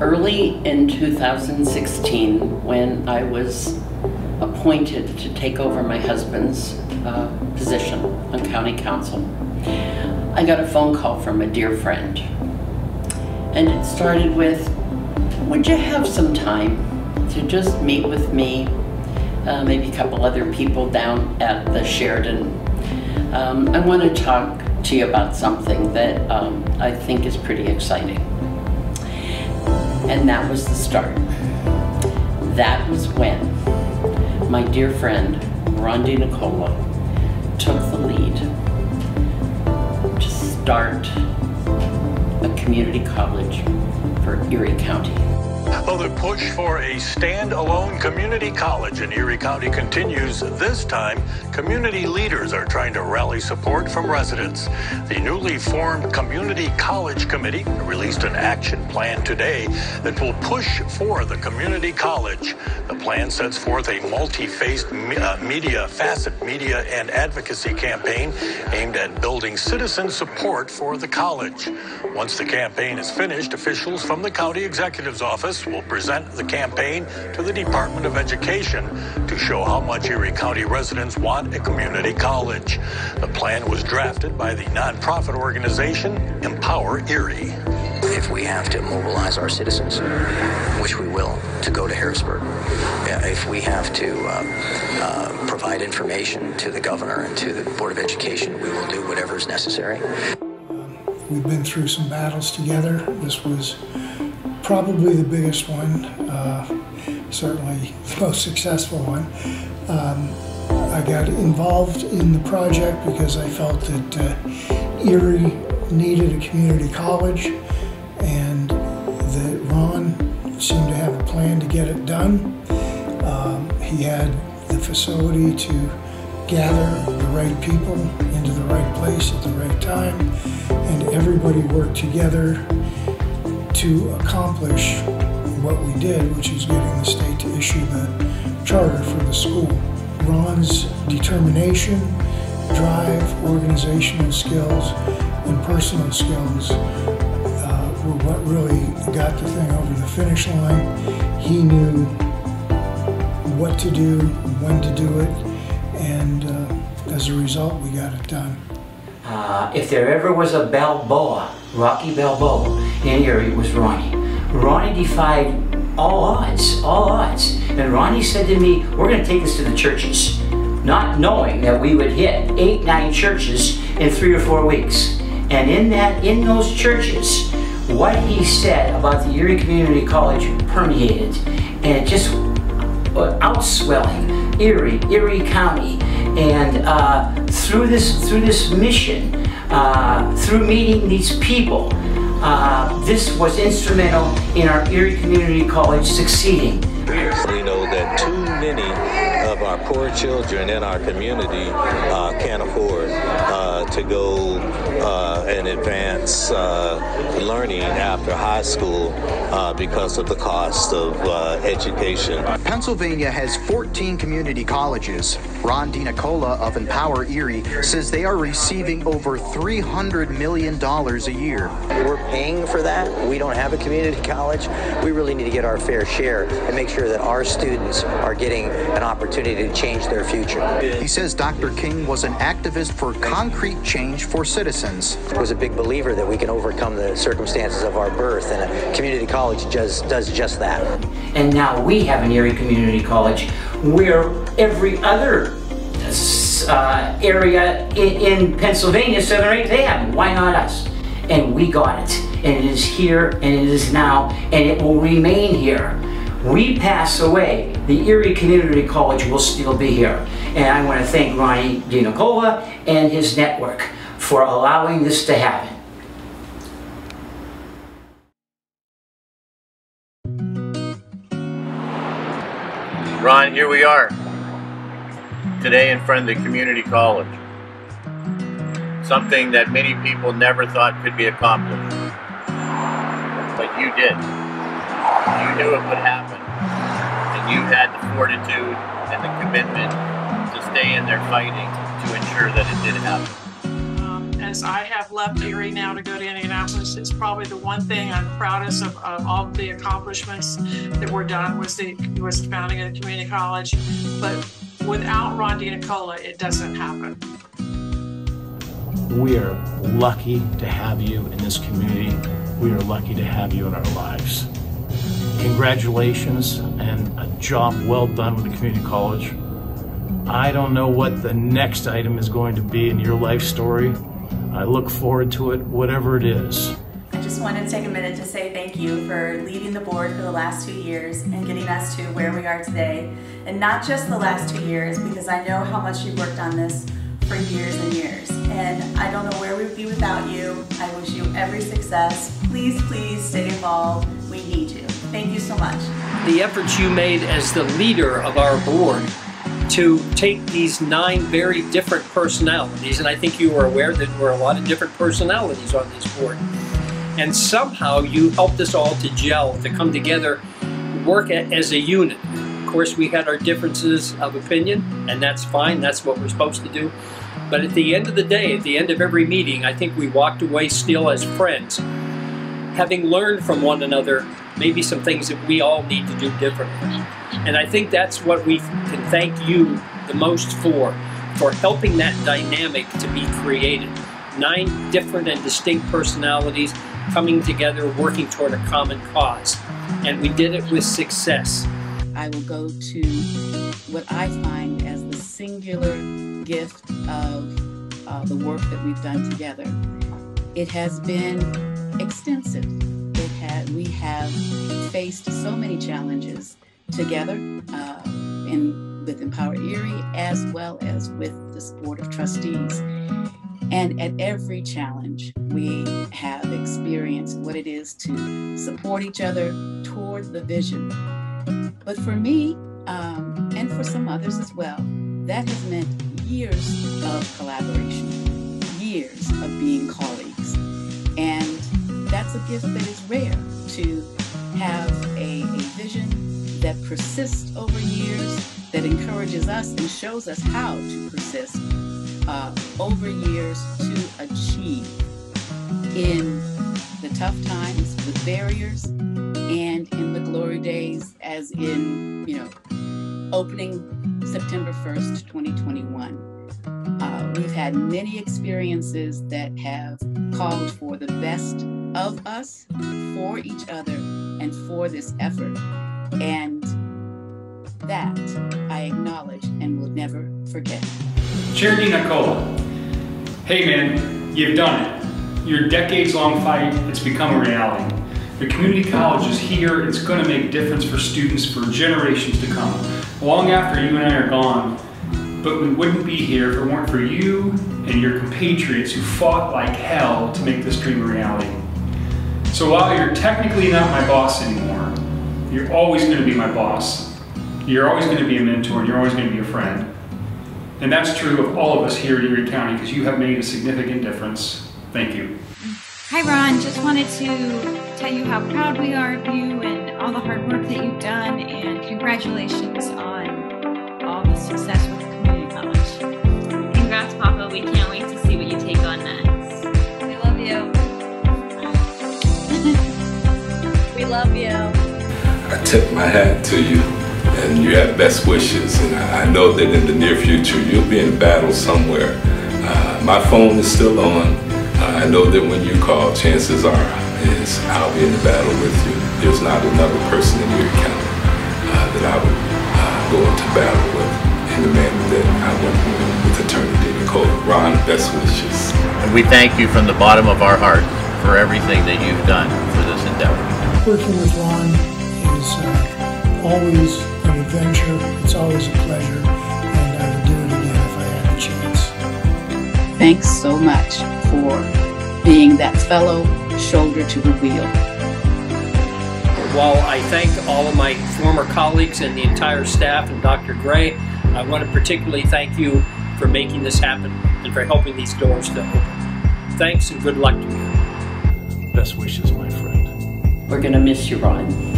Early in 2016, when I was appointed to take over my husband's uh, position on county council, I got a phone call from a dear friend. And it started with, would you have some time to just meet with me, uh, maybe a couple other people down at the Sheraton. Um, I want to talk to you about something that um, I think is pretty exciting. And that was the start. That was when my dear friend, Ron DiNicola, took the lead to start a community college for Erie County. Well, the push for a standalone community college in Erie County continues. This time, community leaders are trying to rally support from residents. The newly formed Community College Committee released an action plan today that will push for the community college. The plan sets forth a multi-faced uh, media, facet media and advocacy campaign aimed at building citizen support for the college. Once the campaign is finished, officials from the county executive's office will present the campaign to the Department of Education to show how much Erie County residents want a community college. The plan was drafted by the nonprofit organization Empower Erie. If we have to mobilize our citizens, which we will, to go to Harrisburg, if we have to uh, uh, provide information to the governor and to the Board of Education, we will do whatever is necessary. We've been through some battles together. This was probably the biggest one, uh, certainly the most successful one. Um, I got involved in the project because I felt that uh, Erie needed a community college and that Ron seemed to have a plan to get it done. Um, he had the facility to gather the right people into the right place at the right time and everybody worked together to accomplish what we did, which is getting the state to issue the charter for the school. Ron's determination, drive, organizational skills, and personal skills uh, were what really got the thing over the finish line. He knew what to do, when to do it, and uh, as a result, we got it done. Uh, if there ever was a Balboa, Rocky Balboa in Erie, it was Ronnie. Ronnie defied all odds, all odds. And Ronnie said to me, we're going to take this to the churches. Not knowing that we would hit eight, nine churches in three or four weeks. And in that, in those churches, what he said about the Erie Community College permeated. And it just uh, outswelling Erie, Erie County. And uh, through this through this mission, uh, through meeting these people, uh, this was instrumental in our Erie Community College succeeding. We know that too many our poor children in our community uh, can't afford uh, to go uh, and advance uh, learning after high school uh, because of the cost of uh, education. Pennsylvania has 14 community colleges. Ron DiNicola of Empower Erie says they are receiving over $300 million a year. We're paying for that. We don't have a community college. We really need to get our fair share and make sure that our students are getting an opportunity to change their future. He says Dr. King was an activist for concrete change for citizens. I was a big believer that we can overcome the circumstances of our birth, and a community college just does just that. And now we have an Erie Community College where every other uh, area in, in Pennsylvania, Southern Eight, they have it. Why not us? And we got it. And it is here, and it is now, and it will remain here we pass away, the Erie Community College will still be here. And I want to thank Ronnie DiNicola and his network for allowing this to happen. Ron, here we are today in front of the community college. Something that many people never thought could be accomplished. But you did. You knew it would happen. And you had the fortitude and the commitment to stay in there fighting to ensure that it did happen. Um, as I have left Erie now to go to Indianapolis, it's probably the one thing I'm proudest of, of all the accomplishments that were done was the was the founding of the community college. But without Ron DiNicola, it doesn't happen. We are lucky to have you in this community. We are lucky to have you in our lives. Congratulations and a job well done with the community college. I don't know what the next item is going to be in your life story. I look forward to it, whatever it is. I just wanted to take a minute to say thank you for leading the board for the last two years and getting us to where we are today. And not just the last two years, because I know how much you've worked on this for years and years. And I don't know where we'd be without you. I wish you every success. Please, please stay involved. We need you. Thank you so much. The efforts you made as the leader of our board to take these nine very different personalities, and I think you were aware that there were a lot of different personalities on this board, and somehow you helped us all to gel, to come together, work as a unit. Of course, we had our differences of opinion, and that's fine, that's what we're supposed to do. But at the end of the day, at the end of every meeting, I think we walked away still as friends, having learned from one another maybe some things that we all need to do differently. And I think that's what we can thank you the most for, for helping that dynamic to be created. Nine different and distinct personalities coming together, working toward a common cause. And we did it with success. I will go to what I find as the singular gift of uh, the work that we've done together. It has been extensive. Had, we have faced so many challenges together uh, in, with Empower Erie as well as with this Board of Trustees. And at every challenge, we have experienced what it is to support each other toward the vision. But for me, um, and for some others as well, that has meant years of collaboration, years of being colleagues. And a gift that is rare to have a, a vision that persists over years, that encourages us and shows us how to persist uh, over years to achieve in the tough times with barriers and in the glory days, as in, you know, opening September 1st, 2021. Uh, we've had many experiences that have called for the best of us for each other and for this effort. And that I acknowledge and will never forget. Chair DiNicola, hey man, you've done it. Your decades long fight, it's become a reality. The community college is here, it's going to make a difference for students for generations to come. Long after you and I are gone, but we wouldn't be here if it weren't for you and your compatriots who fought like hell to make this dream a reality. So while you're technically not my boss anymore, you're always going to be my boss. You're always going to be a mentor and you're always going to be a friend. And that's true of all of us here at Erie County because you have made a significant difference. Thank you. Hi Ron, just wanted to tell you how proud we are of you and all the hard work that you've done and congratulations on all the success tip my hat to you and you have best wishes and I know that in the near future you'll be in battle somewhere. Uh, my phone is still on. Uh, I know that when you call, chances are is I'll be in the battle with you. There's not another person in your County uh, that I would uh, go into battle with in the manner that I went with Attorney DiNicola. Ron, best wishes. And we thank you from the bottom of our heart for everything that you've done for this endeavor. Working with Ron is uh, always an adventure. It's always a pleasure, and I would do it again if I had the chance. Thanks so much for being that fellow shoulder to the wheel. While I thank all of my former colleagues and the entire staff and Dr. Gray, I want to particularly thank you for making this happen and for helping these doors to open. Thanks and good luck to you. Best wishes, my friend. We're going to miss you, Ron.